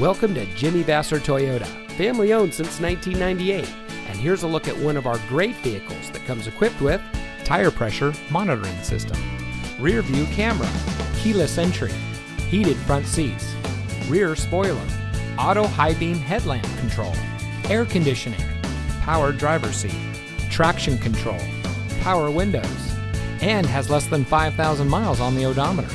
Welcome to Jimmy Vasser Toyota, family owned since 1998. And here's a look at one of our great vehicles that comes equipped with tire pressure monitoring system, rear view camera, keyless entry, heated front seats, rear spoiler, auto high beam headlamp control, air conditioning, power driver seat, traction control, power windows, and has less than 5,000 miles on the odometer.